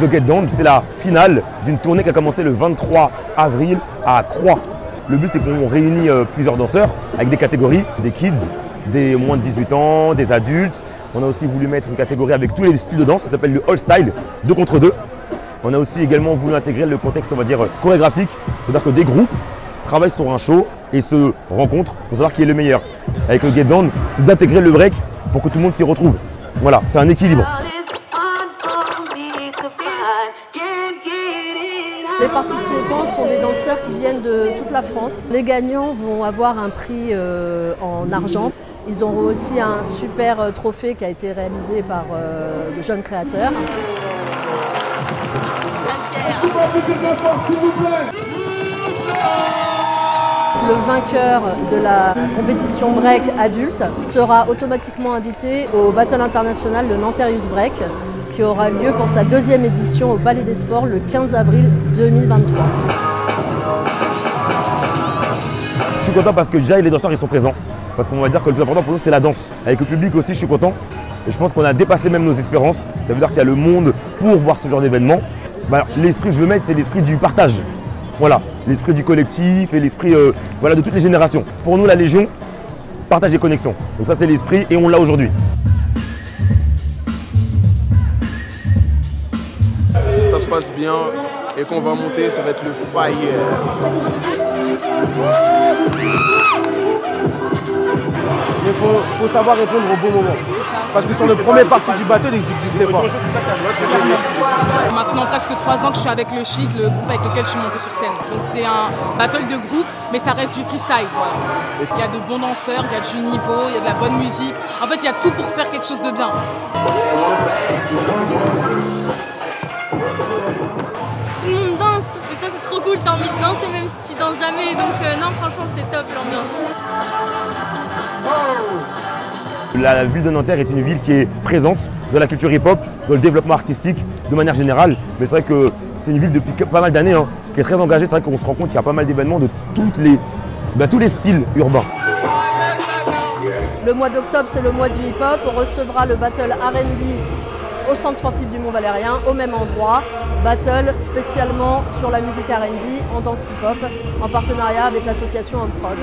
The Get Down, c'est la finale d'une tournée qui a commencé le 23 avril à Croix. Le but c'est qu'on réunit euh, plusieurs danseurs avec des catégories, des kids, des moins de 18 ans, des adultes. On a aussi voulu mettre une catégorie avec tous les styles de danse, ça s'appelle le All Style, deux contre deux. On a aussi également voulu intégrer le contexte, on va dire, chorégraphique, c'est-à-dire que des groupes travaillent sur un show et se rencontrent pour savoir qui est le meilleur. Avec le Get Down, c'est d'intégrer le break pour que tout le monde s'y retrouve. Voilà, c'est un équilibre. Les participants sont des danseurs qui viennent de toute la France. Les gagnants vont avoir un prix euh, en argent. Ils auront aussi un super euh, trophée qui a été réalisé par euh, de jeunes créateurs. Le vainqueur de la compétition break adulte sera automatiquement invité au Battle international de Nantérius Break qui aura lieu pour sa deuxième édition au Palais des Sports le 15 avril 2023. Je suis content parce que déjà les danseurs ils sont présents. Parce qu'on va dire que le plus important pour nous c'est la danse. Avec le public aussi je suis content. Et je pense qu'on a dépassé même nos espérances. Ça veut dire qu'il y a le monde pour voir ce genre d'événement. Bah, l'esprit que je veux mettre c'est l'esprit du partage. Voilà, l'esprit du collectif et l'esprit euh, voilà, de toutes les générations. Pour nous la Légion, partage et connexion. Donc ça c'est l'esprit et on l'a aujourd'hui. Ça se passe bien et qu'on va monter, ça va être le fire. Il faut, savoir répondre au bon moment. Parce que sur le premier partie du bateau, ils n'existaient pas. Maintenant presque trois ans que je suis avec le Chic, le groupe avec lequel je suis monté sur scène. Donc c'est un battle de groupe, mais ça reste du freestyle. Il y a de bons danseurs, il y a du niveau, il y a de la bonne musique. En fait, il y a tout pour faire quelque chose de bien. Tout le monde danse, et ça c'est trop cool, t'as envie de danser même si tu danses jamais, donc euh, non franchement c'est top l'ambiance. La ville de Nanterre est une ville qui est présente dans la culture hip-hop, dans le développement artistique de manière générale. Mais c'est vrai que c'est une ville depuis pas mal d'années hein, qui est très engagée. C'est vrai qu'on se rend compte qu'il y a pas mal d'événements de toutes les, bah, tous les styles urbains. Le mois d'octobre, c'est le mois du hip-hop. On recevra le battle RB au centre sportif du Mont-Valérien, au même endroit. Battle spécialement sur la musique RB en danse hip-hop, en partenariat avec l'association Prod.